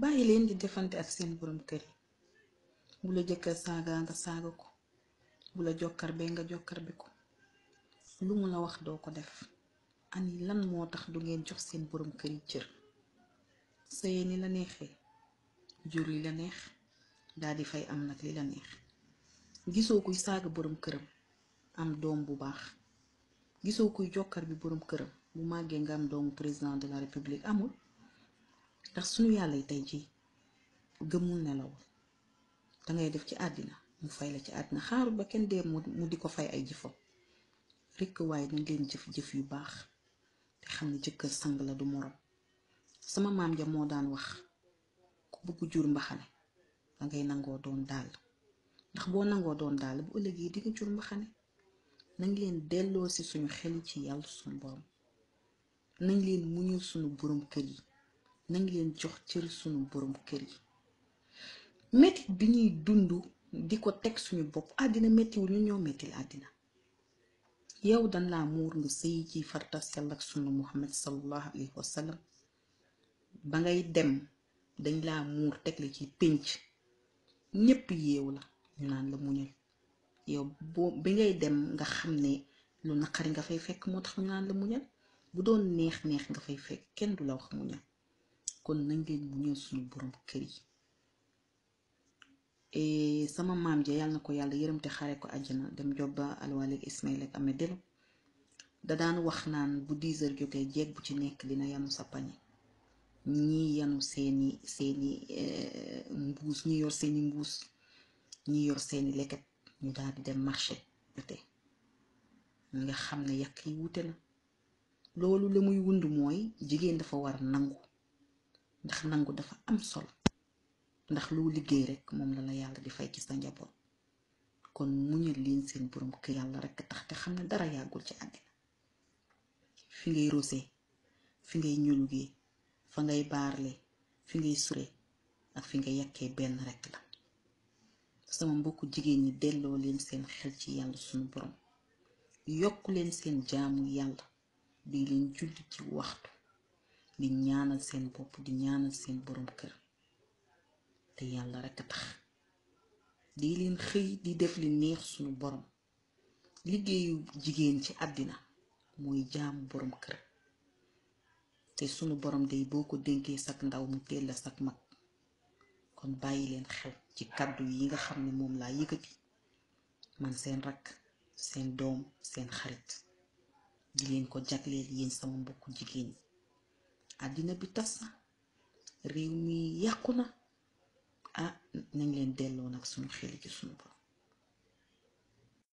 bàyyi leen di defante ak seen borom kër yi bu la jëkkër saaga nga saaga ko bu la jokkar bee nga jokkar bi ko lu mu la wax doo ko def ani lan moo tax du ngeen jox seen borom kër yi cër sëye ni la neexee jur li la neex daal di fay am nag li la neex gisoo kuy saaga borom këram am doom bu baax gisoo kuy jokkar bi borom këram bu màggee nga am doomu président de la république amul ndax suñu yàlla yi tey jii gëmul nelawul dangay def ci àddina mu fay la ci àddina xaarul ba kenn dee mu di ko fay ay jëfam rekk waaye dañ leen jëf jëf yu baax te xam ne jëkkër sang la du morom sama maam ja moo daan wax ku bëgg jur mbaxane da ngay nangoo doon dàll ndax boo nangoo doon dàll bu ëllëgee di nga jur mbaxane nañ leen delloo si suñu xel ci yàlla suñu borom nañ leen muñul suñu borom kër yi nañ leen jox cër suñu borom kër yi metti bi ñuy dund di ko teg suñu bopp àddina mettiwul ñu ñoo mettil àddina yow dan laa muur nga sëy ci fartas yàlla ak sunu muhammad sallallahu alayhi wa sallam ba ngay dem dañ laa muur teg la ci pénc ñépp yeewu la ñu naan la muñal yow boo bi ngay dem nga xam ne lu naqari nga fay fekk moo tax ñu naan la muñal bu doon neex neex nga fay fekk kenn du la wax muñal kon nañ leen muñal suñu borom kër yi et sama maam ja yàlla na ko yàlla yërëm te xare ko àjjana dem jobba alwalik ismail ak amee delu da daan wax naan bu 10 heures jotee jeeg bu ci nekk dina yanu sa pañe ñi yanu seeni seeni eh, mbuus ñi yor seeni mbuus ñi yor seeni leket ñu daal di dem marché ate nga xam ne yàq yi wute na loolu la muy wund mooy jigéen dafa war nangu ndax nangu dafa am solo ndax lu liggéey rek moom la la yàlla di fay ci sa njaboot kon muñal leen seen borom kër yàlla rek tax te xam ne dara yàggul ci àddina fi ngay rosé fi ngay ñulugee fa ngay baarle fi ngay sure ak fi nga yàkkee benn rek la sama mbokku jigéen ñi delloo leen seen xel ci yàlla suñu borom yokk leen seen jaamu yàlla di leen julli ci waxtu di ñaanal seen bopp di ñaanal seen borom kër te yàlla rekk a tax di leen xëy di def li neex suñu borom liggéeyu jigéen ci àddina mooy jaamu borom kër te sunu borom day boo ko dénkee sak ndaw mu teel la sak mag kon bàyyi leen xel ci kàddu yi nga xam ne moom laa yëkkati man seen rakk seen doom seen xarit di leen ko jagleel yéen sama mbokku jigéen yi àddina bi tas na réew mi yàqu na ah nañ leen delloo nag suñu xel ci suñu bopp